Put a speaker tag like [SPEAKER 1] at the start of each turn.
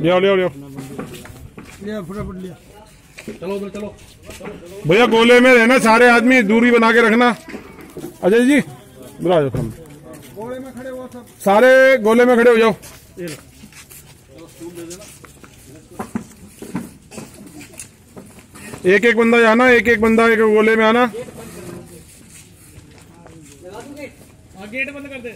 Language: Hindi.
[SPEAKER 1] लिया लिया
[SPEAKER 2] चलो उधर चलो।
[SPEAKER 3] भैया गोले में रहना सारे आदमी दूरी बना के रखना। अजय जी आ जाओ
[SPEAKER 1] में खड़े हो सब
[SPEAKER 3] सारे गोले में खड़े हो जाओ। एक एक बंदा जाना एक एक बंदा एक गोले में आना।
[SPEAKER 2] गेट बंद कर दे।